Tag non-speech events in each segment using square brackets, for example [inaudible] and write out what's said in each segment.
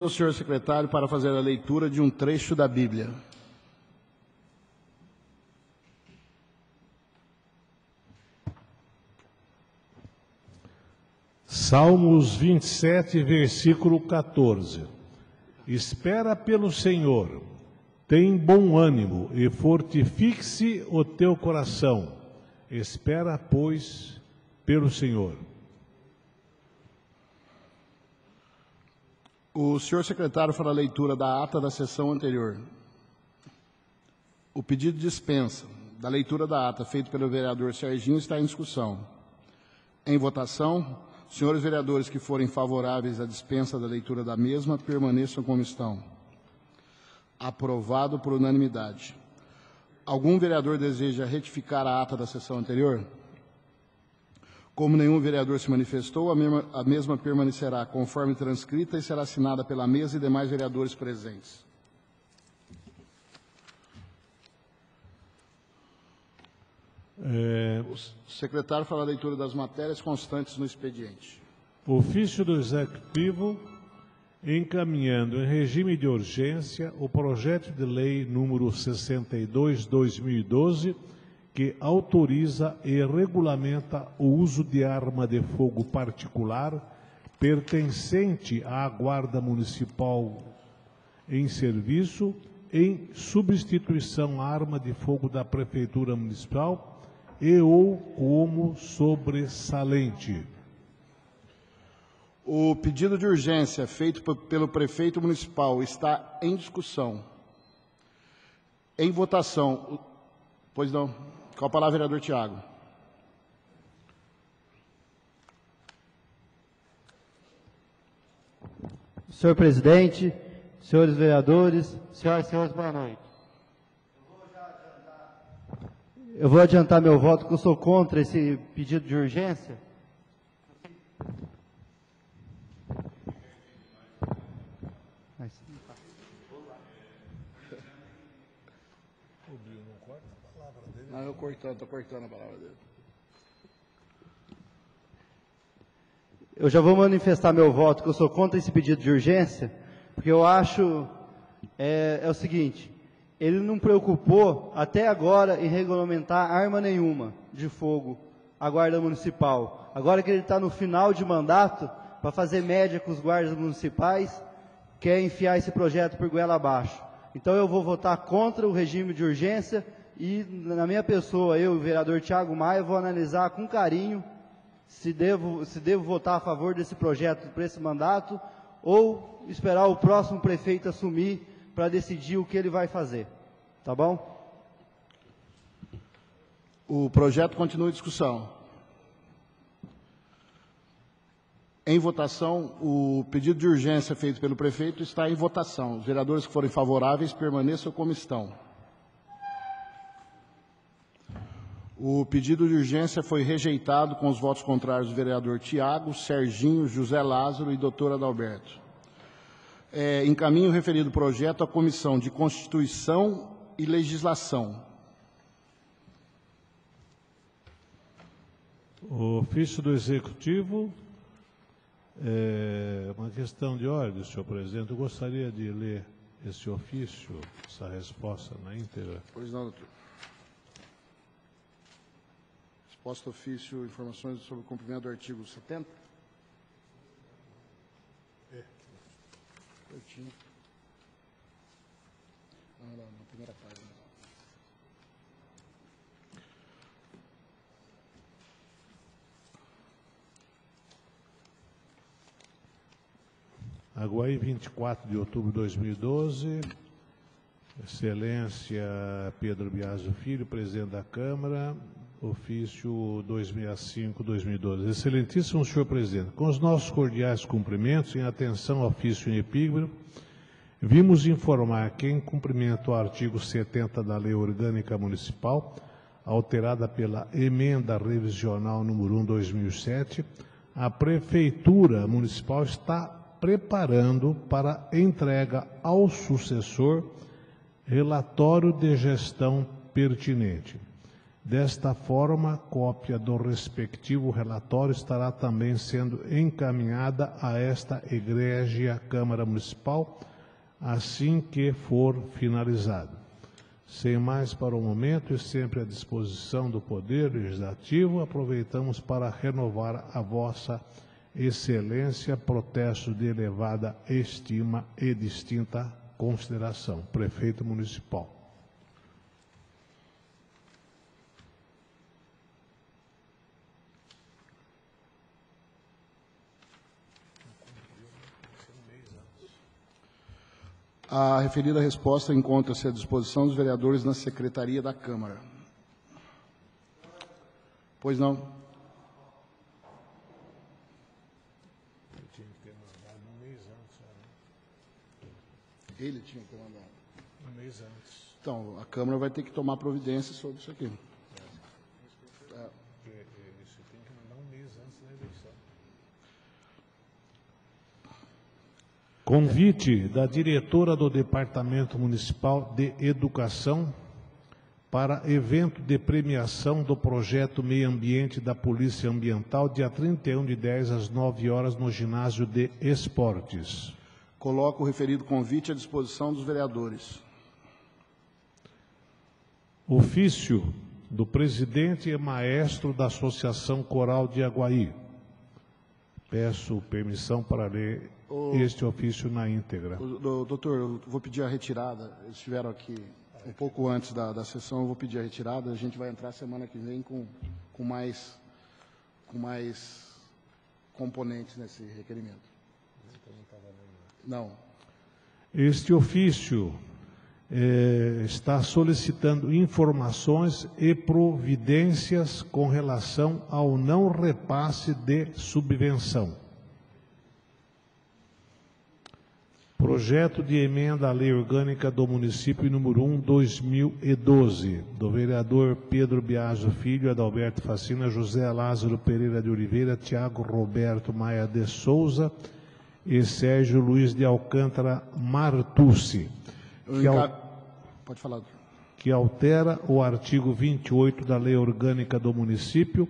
o senhor secretário para fazer a leitura de um trecho da Bíblia. Salmos 27, versículo 14. Espera pelo Senhor, tem bom ânimo e fortifique-se o teu coração. Espera, pois, pelo Senhor. O senhor secretário fará leitura da ata da sessão anterior. O pedido de dispensa da leitura da ata feito pelo vereador Serginho está em discussão. Em votação, senhores vereadores que forem favoráveis à dispensa da leitura da mesma permaneçam como estão. Aprovado por unanimidade. Algum vereador deseja retificar a ata da sessão anterior? Como nenhum vereador se manifestou, a mesma, a mesma permanecerá conforme transcrita e será assinada pela mesa e demais vereadores presentes. É, O secretário fará a leitura das matérias constantes no expediente. ofício do Executivo encaminhando em regime de urgência o projeto de lei número 62/2012 que autoriza e regulamenta o uso de arma de fogo particular pertencente à Guarda Municipal em serviço em substituição à arma de fogo da Prefeitura Municipal e ou como sobressalente. O pedido de urgência feito pe- pelo prefeito municipal está em discussão. Em votação. Pois não. Com a palavra, vereador Tiago. Senhor presidente, senhores vereadores, senhoras e senhores, boa noite. Eu vou adiantar meu voto, que eu sou contra esse pedido de urgência. Mas- Não, eu cortando, estou cortando a palavra dele. Eu já vou manifestar meu voto, que eu sou contra esse pedido de urgência, porque eu acho é, é o seguinte: ele não preocupou até agora em regulamentar arma nenhuma de fogo à Guarda Municipal. Agora que ele está no final de mandato, para fazer média com os guardas municipais, quer enfiar esse projeto por goela abaixo. Então eu vou votar contra o regime de urgência e, na minha pessoa, eu, o vereador Tiago Maia, vou analisar com carinho se devo, se devo votar a favor desse projeto para esse mandato ou esperar o próximo prefeito assumir para decidir o que ele vai fazer. Tá bom? O projeto continua em discussão. Em votação, o pedido de urgência feito pelo prefeito está em votação. Os vereadores que forem favoráveis permaneçam como estão. O pedido de urgência foi rejeitado com os votos contrários do vereador Tiago, Serginho, José Lázaro e doutor Adalberto. É, encaminho o referido projeto à Comissão de Constituição e Legislação. O ofício do Executivo, é uma questão de ordem, senhor presidente. Eu gostaria de ler esse ofício, essa resposta na íntegra. Pois não, doutor. Exposto ofício, informações sobre o cumprimento do artigo 70? É. Ah, não, na primeira página. Aguaí, 24 de outubro de 2012. Excelência Pedro Biasio Filho, presidente da Câmara, ofício 265-2012. Excelentíssimo senhor presidente, com os nossos cordiais cumprimentos, em atenção ao ofício em epígrafo, vimos informar que, em cumprimento ao artigo 70 da Lei Orgânica Municipal, alterada pela Emenda Revisional número 1/2007, a Prefeitura Municipal está preparando para entrega ao sucessor relatório de gestão pertinente. Desta forma, cópia do respectivo relatório estará também sendo encaminhada a esta egrégia Câmara Municipal assim que for finalizado. Sem mais para o momento e sempre à disposição do Poder Legislativo, aproveitamos para renovar a vossa excelência, protesto de elevada estima e distinta consideração. Prefeito Municipal. A referida resposta encontra-se à disposição dos vereadores na Secretaria da Câmara. Pois não? Ele tinha que ter mandado. Um mês antes. Então, a Câmara vai ter que tomar providência sobre isso aqui. Isso tem que mandar um mês antes da eleição. Convite da diretora do Departamento Municipal de Educação para evento de premiação do projeto Meio Ambiente da Polícia Ambiental, dia 31 de 10 às 9 horas no ginásio de esportes. Coloco o referido convite à disposição dos vereadores. Ofício do presidente e maestro da Associação Coral de Aguaí. Peço permissão para ler este ofício na íntegra. O- do- Doutor, eu vou pedir a retirada. Eles estiveram aqui um pouco antes da, da sessão, eu vou pedir a retirada. A gente vai entrar semana que vem com, com, mais, com mais componentes nesse requerimento. Não. Este ofício eh, está solicitando informações e providências com relação ao não repasse de subvenção. Projeto de emenda à Lei Orgânica do Município número 1, 2012, do vereador Pedro Biagio Filho, Adalberto Facina, José Lázaro Pereira de Oliveira, Tiago Roberto Maia de Souza e Sérgio Luiz de Alcântara Martucci, que, al- que altera o artigo 28 da Lei Orgânica do Município,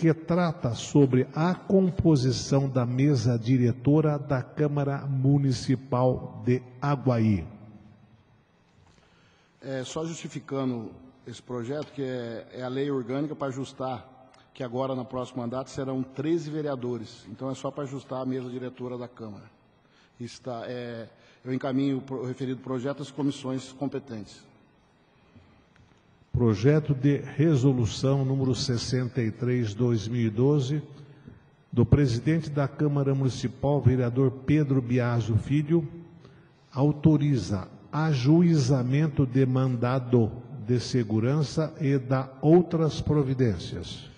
que trata sobre a composição da mesa diretora da Câmara Municipal de Aguaí. É, só justificando esse projeto, que é, é a lei orgânica para ajustar, que agora, no próximo mandato, serão 13 vereadores. Então, é só para ajustar a mesa diretora da Câmara. Está, é, eu encaminho o referido projeto às comissões competentes. Projeto de resolução número 63/2012 do presidente da Câmara Municipal, vereador Pedro Biasio Filho, autoriza ajuizamento de mandado de segurança e da outras providências.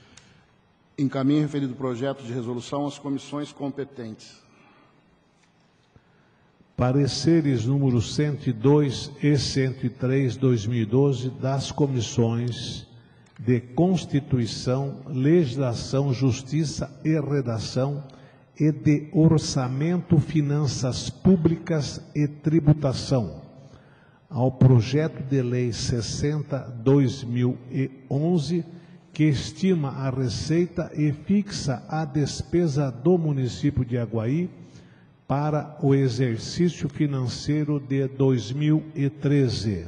Encaminho o referido projeto de resolução às comissões competentes. Pareceres números 102 e 103, 2012, das comissões de Constituição, Legislação, Justiça e Redação e de Orçamento, Finanças Públicas e Tributação, ao projeto de lei 60-2011, que estima a receita e fixa a despesa do município de Aguaí para o exercício financeiro de 2013.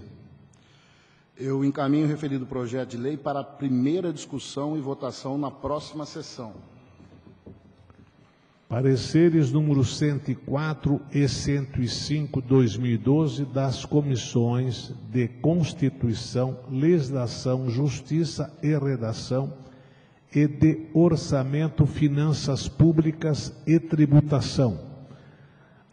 Eu encaminho o referido projeto de lei para a primeira discussão e votação na próxima sessão. Pareceres números 104 e 105, 2012, das comissões de Constituição, Legislação, Justiça e Redação e de Orçamento, Finanças Públicas e Tributação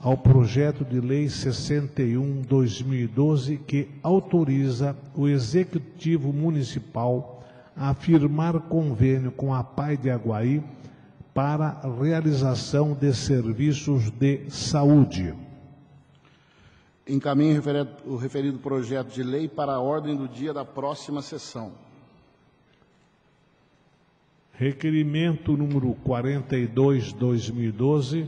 ao projeto de lei 61/2012 que autoriza o executivo municipal a firmar convênio com a Pai de Aguaí para realização de serviços de saúde. Encaminho o referido, o referido projeto de lei para a ordem do dia da próxima sessão. Requerimento número 42/2012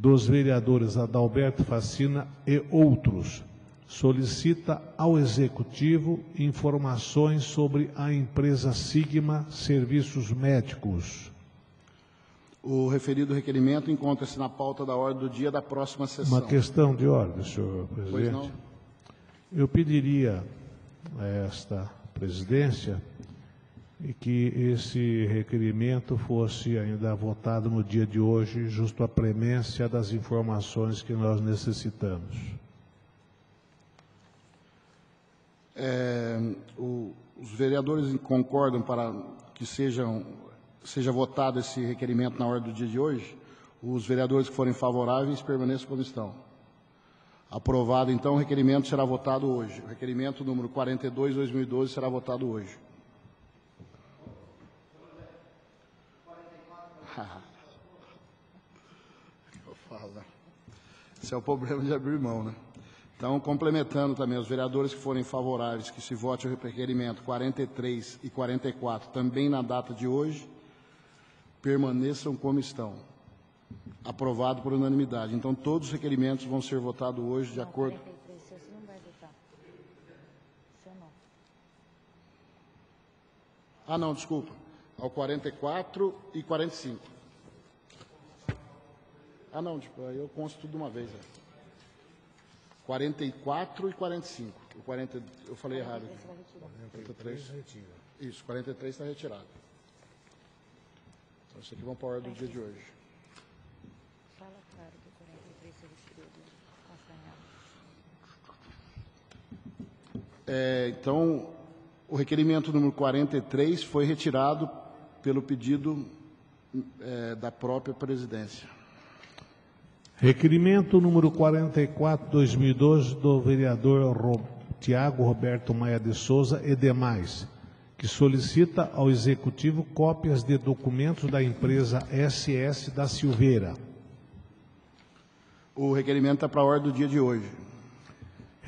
dos vereadores Adalberto Facina e outros solicita ao Executivo informações sobre a empresa Sigma Serviços Médicos. O referido requerimento encontra-se na pauta da ordem do dia da próxima sessão. Uma questão de ordem, senhor presidente. Pois não? Eu pediria a esta presidência que esse requerimento fosse ainda votado no dia de hoje, justo à premência das informações que nós necessitamos. É, o- os vereadores concordam para que sejam, seja votado esse requerimento na ordem do dia de hoje? Os vereadores que forem favoráveis permaneçam como estão. Aprovado, então, o requerimento será votado hoje. O requerimento número 42, 2012, será votado hoje. Eu falo, né? Esse é o problema de abrir mão, né? Então, complementando também, os vereadores que forem favoráveis que se vote o requerimento 43 e 44, também na data de hoje, permaneçam como estão. Aprovado por unanimidade. Então, todos os requerimentos vão ser votados hoje de acordo... 43, seu, você não vai votar. Seu não. Ah, não, desculpa. Ao 44 e 45. Ah, não, tipo, aí eu consto tudo de uma vez. É. 44 e 45. O 40, eu falei errado. aqui. 43. Isso, 43 está retirado. Então, isso aqui vão para a ordem do dia de hoje. Fala claro que o 43 você retirou do Castanhal. É, então, o requerimento número 43 foi retirado pelo pedido é, da própria presidência. Requerimento número 44, 2012, do vereador Ro... Tiago Roberto Maia de Souza e demais, que solicita ao Executivo cópias de documentos da empresa SS da Silveira. O requerimento está para a ordem do dia de hoje.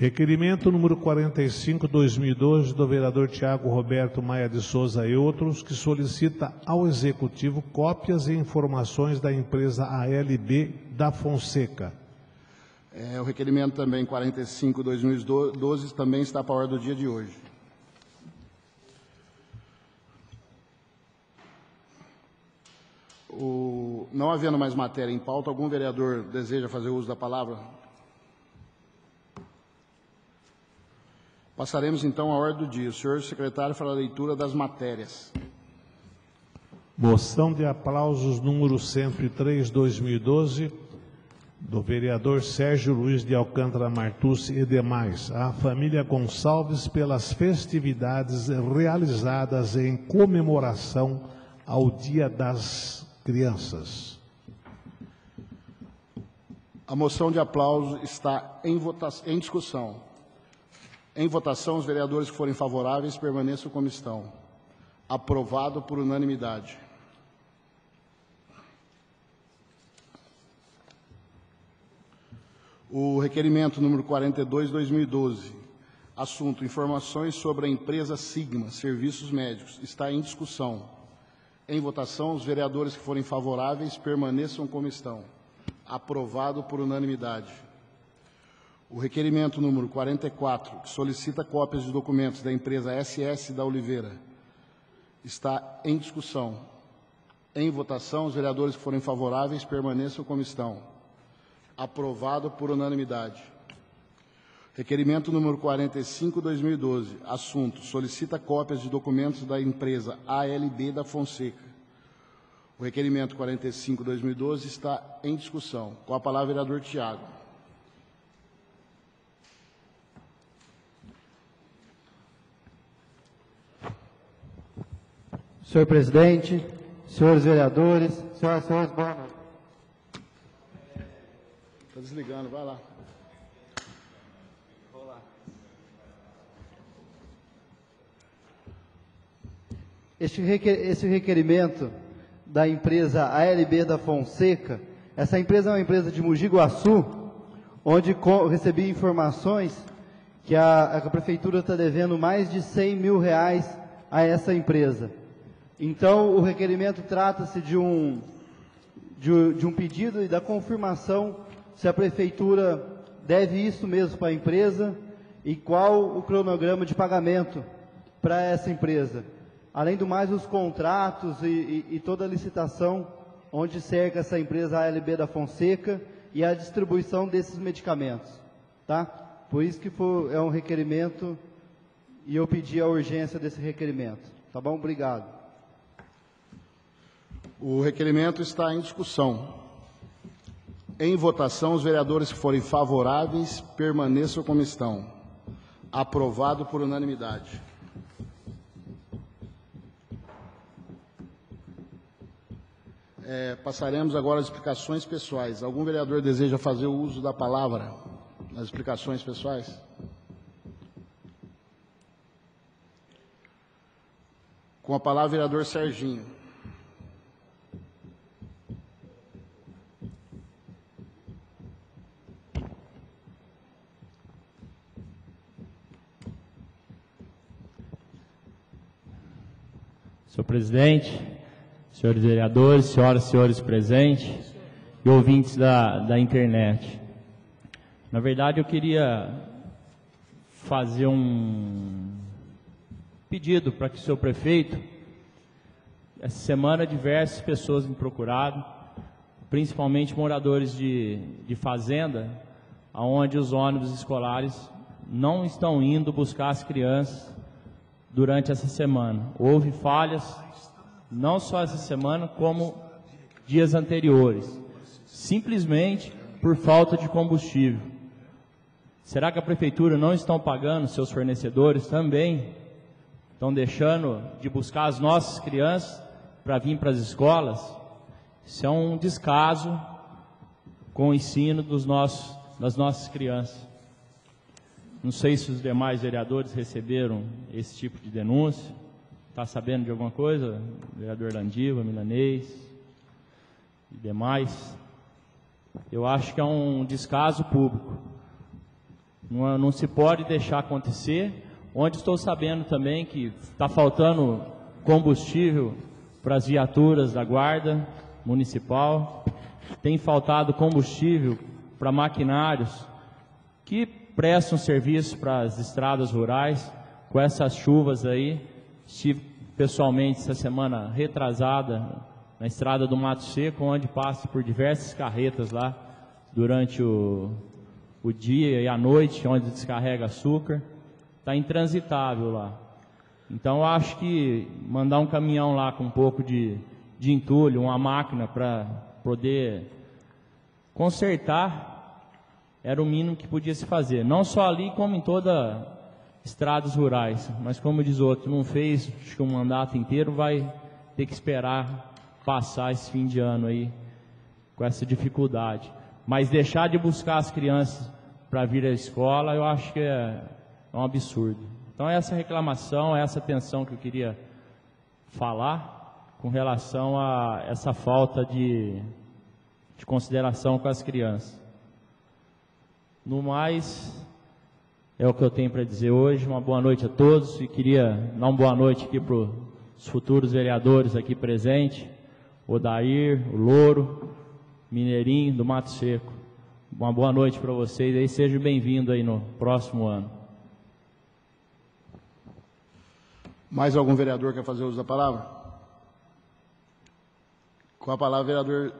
Requerimento número 45, 2012, do vereador Tiago Roberto Maia de Souza e outros, que solicita ao Executivo cópias e informações da empresa ALB da Fonseca. É, o requerimento também 45 2012 também está para a ordem do dia de hoje. O- não havendo mais matéria em pauta, algum vereador deseja fazer uso da palavra? Passaremos então à ordem do dia. O senhor secretário fará a leitura das matérias. Moção de aplausos número 103, 2012, do vereador Sérgio Luiz de Alcântara Martucci e demais, à família Gonçalves pelas festividades realizadas em comemoração ao Dia das Crianças. A moção de aplauso está em, vota- em discussão. Em votação, os vereadores que forem favoráveis permaneçam como estão. Aprovado por unanimidade. O requerimento número 42, 2012, assunto informações sobre a empresa Sigma Serviços Médicos, está em discussão. Em votação, os vereadores que forem favoráveis permaneçam como estão. Aprovado por unanimidade. O requerimento número 44, que solicita cópias de documentos da empresa SS da Oliveira, está em discussão. Em votação, os vereadores que forem favoráveis permaneçam como estão. Aprovado por unanimidade. Requerimento número 45, 2012. Assunto: solicita cópias de documentos da empresa ALB da Fonseca. O requerimento 45, 2012 está em discussão. Com a palavra, vereador Tiago. Senhor presidente, senhores vereadores, senhoras e senhores, boa noite. Está desligando, vai lá. Este esse requerimento da empresa ALB da Fonseca, essa empresa é uma empresa de Mogi Guaçu, onde recebi informações que a, a prefeitura está devendo mais de 100 mil reais a essa empresa. Então, o requerimento trata-se de um, de, de um pedido e da confirmação se a prefeitura deve isso mesmo para a empresa e qual o cronograma de pagamento para essa empresa. Além do mais, os contratos e, e, e toda a licitação onde cerca essa empresa ALB da Fonseca e a distribuição desses medicamentos. Tá? Por isso que foi, é um requerimento e eu pedi a urgência desse requerimento. Tá bom? Obrigado. O requerimento está em discussão. Em votação, os vereadores que forem favoráveis permaneçam como estão. Aprovado por unanimidade. É, passaremos agora às explicações pessoais. Algum vereador deseja fazer o uso da palavra nas explicações pessoais? Com a palavra, vereador Serginho. Senhor presidente, senhores vereadores, senhoras e senhores presentes e ouvintes da, da internet. Na verdade, eu queria fazer um pedido para que o seu prefeito, essa semana diversas pessoas me procuraram, principalmente moradores de, de fazenda, onde os ônibus escolares não estão indo buscar as crianças durante essa semana. Houve falhas, não só essa semana, como dias anteriores, simplesmente por falta de combustível. Será que a prefeitura não está pagando seus fornecedores também? Estão deixando de buscar as nossas crianças para vir para as escolas? Isso é um descaso com o ensino dos nossos, das nossas crianças. Não sei se os demais vereadores receberam esse tipo de denúncia. Está sabendo de alguma coisa? Vereador Landiva, Milanês e demais. Eu acho que é um descaso público. Não, não se pode deixar acontecer. Onde estou sabendo também que está faltando combustível para as viaturas da Guarda Municipal. Tem faltado combustível para maquinários que prestam serviço para as estradas rurais, com essas chuvas aí. Estive pessoalmente essa semana retrasada na estrada do Mato Seco, onde passa por diversas carretas lá durante o, o dia e a noite, onde descarrega açúcar. Está intransitável lá. Então acho que mandar um caminhão lá com um pouco de, de entulho, uma máquina para poder consertar era o mínimo que podia se fazer. Não só ali, como em toda estradas rurais. Mas como diz outro, não fez, acho que um mandato inteiro, vai ter que esperar passar esse fim de ano aí com essa dificuldade. Mas deixar de buscar as crianças para vir à escola, eu acho que é, é um absurdo. Então essa reclamação, essa tensão que eu queria falar com relação a essa falta de, de consideração com as crianças. No mais, é o que eu tenho para dizer hoje. Uma boa noite a todos e queria dar uma boa noite aqui para os futuros vereadores aqui presentes, o Dair, o Louro, Mineirinho do Mato Seco. Uma boa noite para vocês e sejam bem-vindos aí no próximo ano. Mais algum vereador quer fazer uso da palavra? Com a palavra, vereador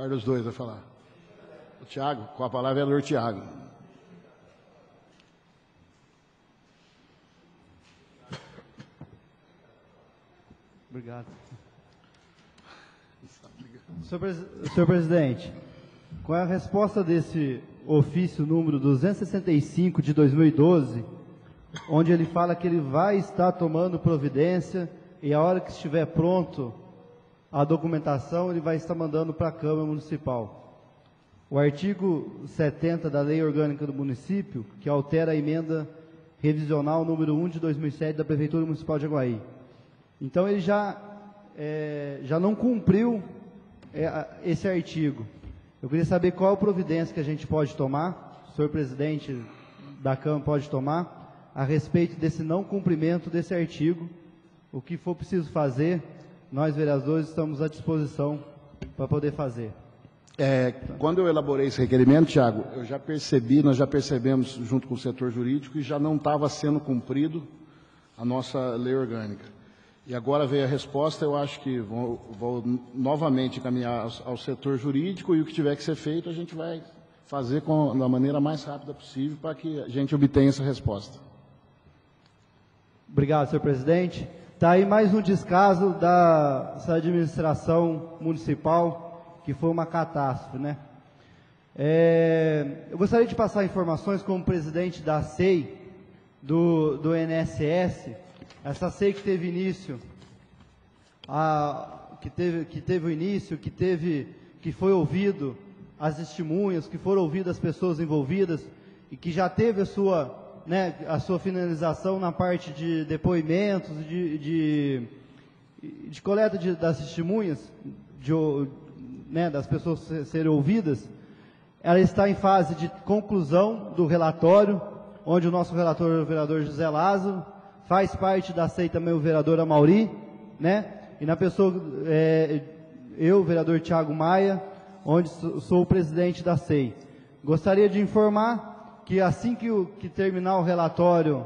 Qual dos dois vai falar? O Tiago, com a palavra é o Tiago. Obrigado. Senhor, senhor presidente, com a resposta desse ofício número 265 de 2012, onde ele fala que ele vai estar tomando providência e a hora que estiver pronto a documentação ele vai estar mandando para a Câmara Municipal. O artigo 70 da Lei Orgânica do Município, que altera a emenda revisional número 1 de 2007 da Prefeitura Municipal de Aguaí. Então ele já, é, já não cumpriu é, esse artigo. Eu queria saber qual a providência que a gente pode tomar, o senhor presidente da Câmara pode tomar, a respeito desse não cumprimento desse artigo, o que for preciso fazer nós, vereadores, estamos à disposição para poder fazer. É, quando eu elaborei esse requerimento, Tiago, eu já percebi, nós já percebemos junto com o setor jurídico que já não estava sendo cumprido a nossa lei orgânica. E agora veio a resposta, eu acho que vou, vou novamente encaminhar ao, ao, setor jurídico e o que tiver que ser feito a gente vai fazer com, da maneira mais rápida possível para que a gente obtenha essa resposta. Obrigado, senhor presidente. Está aí mais um descaso da administração municipal, que foi uma catástrofe, né? É, eu gostaria de passar informações como presidente da SEI, do, do NSS, essa SEI que teve início, a, que, teve, que teve o início, que teve, que foi ouvido as testemunhas, que foram ouvidas as pessoas envolvidas e que já teve a sua né, a sua finalização na parte de depoimentos, de, de, de coleta de, das testemunhas, de, né, das pessoas serem ouvidas, ela está em fase de conclusão do relatório, onde o nosso relator, o vereador José Lázaro, faz parte da SEI também o vereador Amauri, né? E na pessoa, é, eu, vereador Tiago Maia, onde sou o presidente da SEI. Gostaria de informar que assim que, o, que terminar o relatório,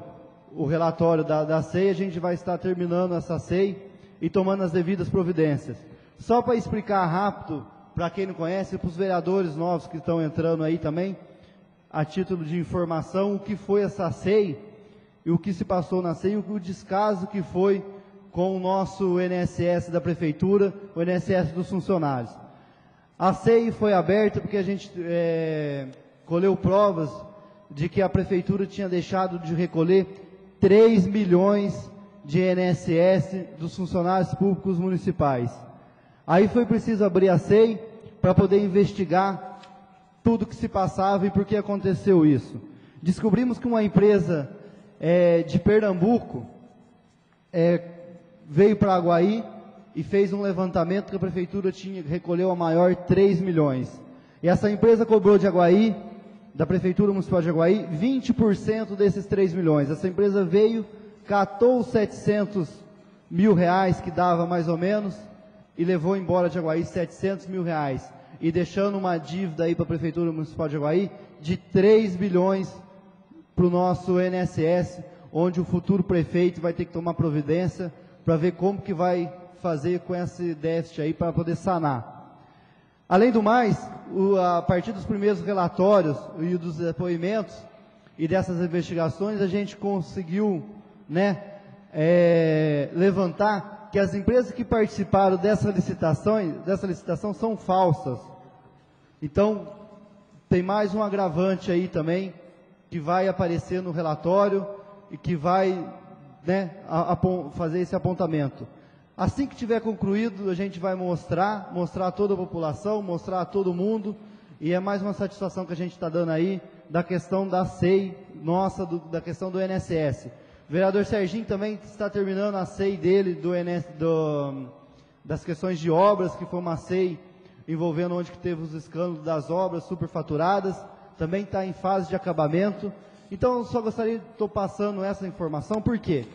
o relatório da, da CEI, a gente vai estar terminando essa CEI e tomando as devidas providências. Só para explicar rápido, para quem não conhece, para os vereadores novos que estão entrando aí também, a título de informação, o que foi essa CEI e o que se passou na CEI, o descaso que foi com o nosso NSS da Prefeitura, o NSS dos funcionários. A CEI foi aberta porque a gente é, colheu provas de que a prefeitura tinha deixado de recolher 3 milhões de INSS dos funcionários públicos municipais. Aí foi preciso abrir a SEI para poder investigar tudo que se passava e por que aconteceu isso. Descobrimos que uma empresa é, de Pernambuco é, veio para Aguaí e fez um levantamento que a prefeitura tinha recolheu a maior 3 milhões. E essa empresa cobrou de Aguaí da Prefeitura Municipal de Jaguaí, 20% desses 3 milhões. Essa empresa veio, catou os 700 mil reais, que dava mais ou menos, e levou embora de Jaguaí 700 mil reais. E deixando uma dívida aí para a Prefeitura Municipal de Jaguaí de 3 bilhões para o nosso NSS, onde o futuro prefeito vai ter que tomar providência para ver como que vai fazer com esse déficit aí para poder sanar. Além do mais, o, a partir dos primeiros relatórios e dos depoimentos e dessas investigações, a gente conseguiu né, é, levantar que as empresas que participaram dessa licitação, dessa licitação são falsas. Então, tem mais um agravante aí também, que vai aparecer no relatório e que vai né, a, a, fazer esse apontamento. Assim que tiver concluído, a gente vai mostrar, mostrar a toda a população, mostrar a todo mundo, e é mais uma satisfação que a gente está dando aí da questão da SEI, nossa, do, da questão do NSS. O vereador Serginho também está terminando a SEI dele, do, NS, do das questões de obras, que foi uma SEI envolvendo onde que teve os escândalos das obras superfaturadas, também está em fase de acabamento. Então, só gostaria de estar passando essa informação, por quê?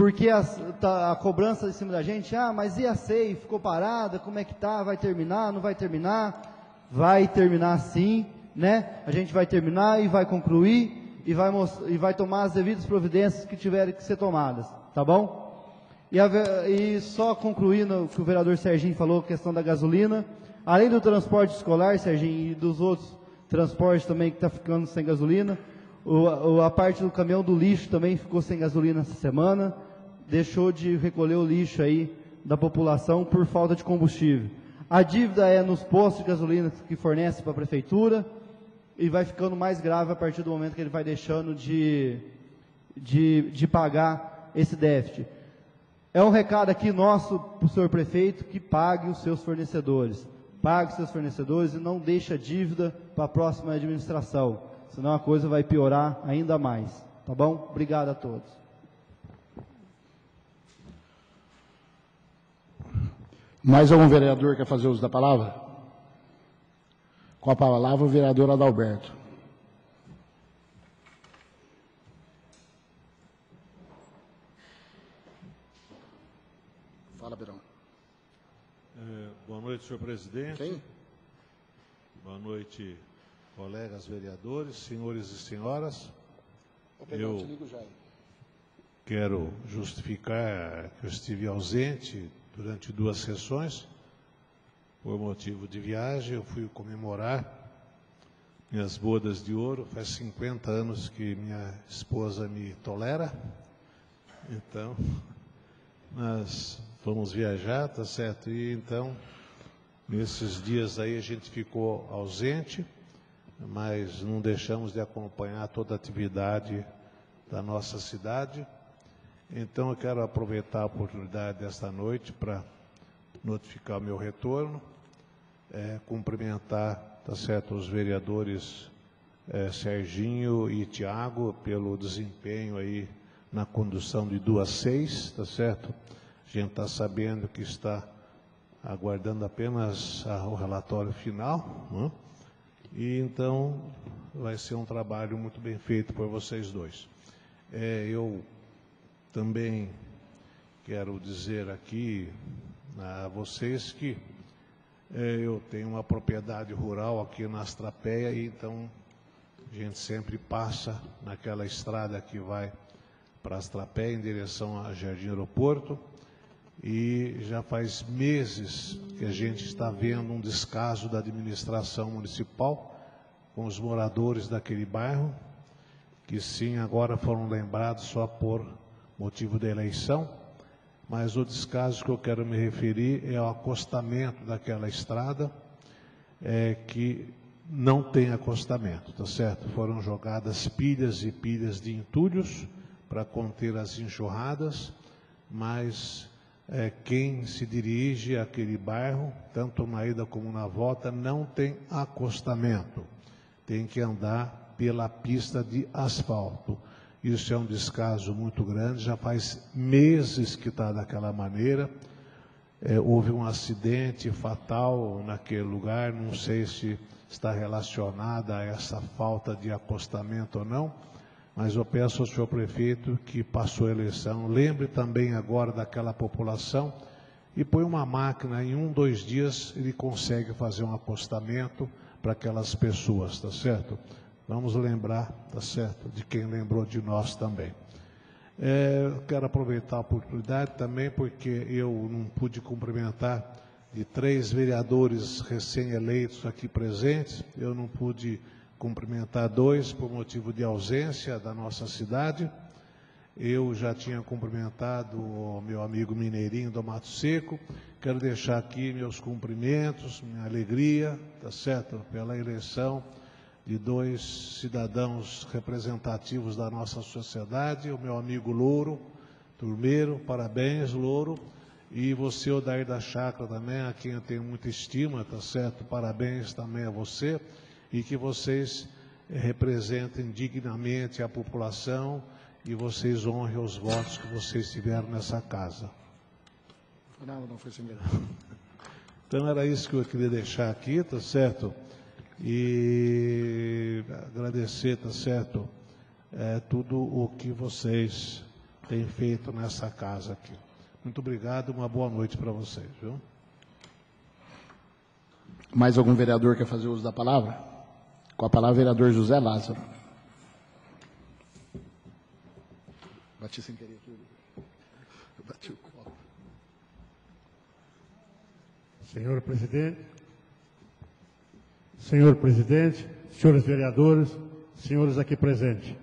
Porque a, tá, a, cobrança em cima da gente, ah, mas e a SEI? Ficou parada? Como é que tá? Vai terminar? Não vai terminar? Vai terminar sim, né? A gente vai terminar e vai concluir e vai, e vai tomar as devidas providências que tiverem que ser tomadas, tá bom? E, a, e só concluindo o que o vereador Serginho falou, questão da gasolina, além do transporte escolar, Serginho, e dos outros transportes também que está ficando sem gasolina, o, a parte do caminhão do lixo também ficou sem gasolina essa semana deixou de recolher o lixo aí da população por falta de combustível. A dívida é nos postos de gasolina que fornece para a prefeitura e vai ficando mais grave a partir do momento que ele vai deixando de, de, de pagar esse déficit. É um recado aqui nosso para o senhor prefeito que pague os seus fornecedores. Pague os seus fornecedores e não deixe a dívida para a próxima administração. Senão a coisa vai piorar ainda mais. Tá bom? Obrigado a todos. Mais algum vereador quer fazer uso da palavra? Com a palavra, o vereador Adalberto. Fala, Berão. É, boa noite, senhor presidente. Quem? Boa noite, colegas vereadores, senhores e senhoras. Eu quero justificar que eu estive ausente durante duas sessões por motivo de viagem. Eu fui comemorar minhas bodas de ouro. Faz 50 anos que minha esposa me tolera. Então, [laughs] nós fomos viajar, tá certo? E então, nesses dias aí a gente ficou ausente, mas não deixamos de acompanhar toda a atividade da nossa cidade. Então, eu quero aproveitar a oportunidade desta noite para notificar o meu retorno, é, cumprimentar, tá certo, os vereadores é, Serginho e Tiago pelo desempenho aí na condução de duas seis, tá certo? A gente está sabendo que está aguardando apenas a, o relatório final, né? e então vai ser um trabalho muito bem feito por vocês dois. É, eu também quero dizer aqui a vocês que é, eu tenho uma propriedade rural aqui na Astrapeia então a gente sempre passa naquela estrada que vai para Astrapeia em direção a Jardim Aeroporto. E já faz meses que a gente está vendo um descaso da administração municipal com os moradores daquele bairro, que sim, agora foram lembrados só por motivo da eleição, mas o descaso que eu quero me referir é ao acostamento daquela estrada, é, que não tem acostamento, tá certo? Foram jogadas pilhas e pilhas de entulhos para conter as enxurradas, mas é, quem se dirige àquele bairro, tanto na ida como na volta, não tem acostamento. Tem que andar pela pista de asfalto. Isso é um descaso muito grande, já faz meses que está daquela maneira. É, houve um acidente fatal naquele lugar, não sei se está relacionada a essa falta de acostamento ou não mas eu peço ao senhor prefeito que passou a eleição, lembre também agora daquela população e põe uma máquina, em um, dois dias ele consegue fazer um acostamento para aquelas pessoas, tá certo? Vamos lembrar, tá certo, de quem lembrou de nós também. É, quero aproveitar a oportunidade também, porque eu não pude cumprimentar de três vereadores recém-eleitos aqui presentes, eu não pude cumprimentar dois por motivo de ausência da nossa cidade. Eu já tinha cumprimentado o meu amigo Mineirinho do Mato Seco. Quero deixar aqui meus cumprimentos, minha alegria, tá certo? Pela eleição de dois cidadãos representativos da nossa sociedade, o meu amigo Louro, Turmeiro, parabéns, Louro. E você, Odair da Chácara, também, a quem eu tenho muita estima, tá certo? Parabéns também a você e que vocês representem dignamente a população e vocês honrem os votos que vocês tiveram nessa casa. Não, não foi sem [laughs] Então era isso que eu queria deixar aqui, tá certo? E agradecer, tá certo? É, tudo o que vocês têm feito nessa casa aqui. Muito obrigado, uma boa noite para vocês, viu? Mais algum vereador quer fazer uso da palavra? Com a palavra, vereador José Lázaro. Bati sem querer aqui. Bati o copo. Senhor presidente, senhor presidente, senhores vereadores, senhores aqui presentes.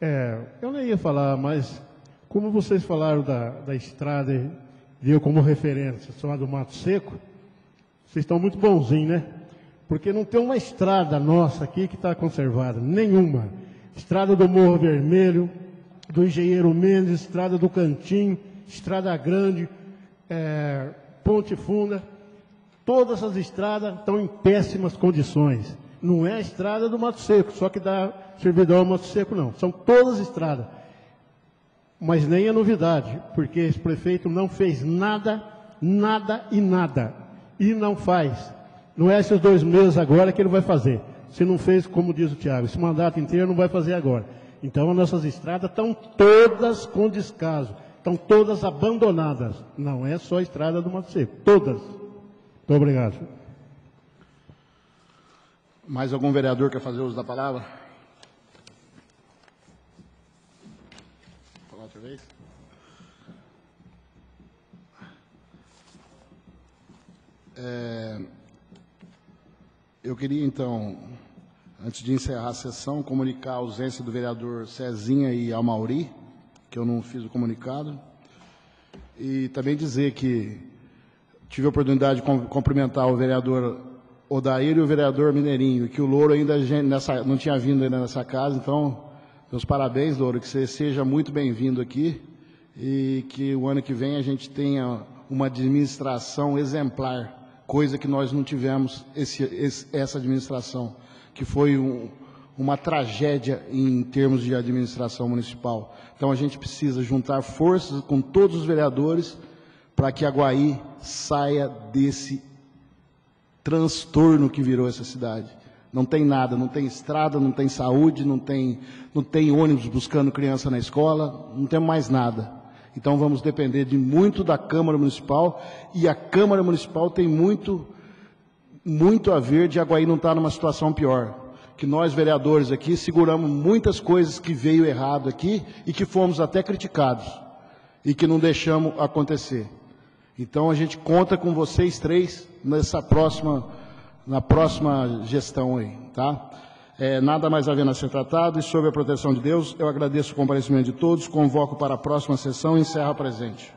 É, eu nem ia falar, mas como vocês falaram da, da estrada e eu como referência, sou do Mato Seco, vocês estão muito bonzinhos, né? porque não tem uma estrada nossa aqui que está conservada, nenhuma. Estrada do Morro Vermelho, do Engenheiro Mendes, Estrada do Cantim, Estrada Grande, é, Ponte Funda, todas as estradas estão em péssimas condições. Não é a estrada do Mato Seco, só que dá servidão ao Mato Seco, não. São todas estradas. Mas nem é novidade, porque esse prefeito não fez nada, nada e nada. E não faz. Não é esses dois meses agora que ele vai fazer. Se não fez, como diz o Tiago, esse mandato inteiro não vai fazer agora. Então, as nossas estradas estão todas com descaso, estão todas abandonadas. Não é só a estrada do Mato Seco, todas. Muito obrigado. Mais algum vereador quer fazer uso da palavra? Falar outra vez? É, eu queria, então, antes de encerrar a sessão, comunicar a ausência do vereador Cezinha e Amauri, que eu não fiz o comunicado, e também dizer que tive a oportunidade de cum- cumprimentar o vereador Odair e o vereador Mineirinho, que o Louro ainda nessa- não tinha vindo ainda nessa casa, então, meus parabéns, Louro, que você seja muito bem-vindo aqui e que o ano que vem a gente tenha uma administração exemplar, coisa que nós não tivemos esse- esse- essa administração, que foi um- uma tragédia em termos de administração municipal. Então a gente precisa juntar forças com todos os vereadores para que Aguaí saia desse transtorno que virou essa cidade. Não tem nada, não tem estrada, não tem saúde, não tem, não tem ônibus buscando criança na escola, não tem mais nada. Então vamos depender de muito da Câmara Municipal e a Câmara Municipal tem muito, muito a ver de Aguaí não estar numa situação pior. Que nós, vereadores aqui, seguramos muitas coisas que veio errado aqui e que fomos até criticados e que não deixamos acontecer. Então a gente conta com vocês três nessa próxima, na próxima gestão aí, tá? É, nada mais havendo a ser tratado e sob a proteção de Deus, eu agradeço o comparecimento de todos, convoco para a próxima sessão e encerro a presente.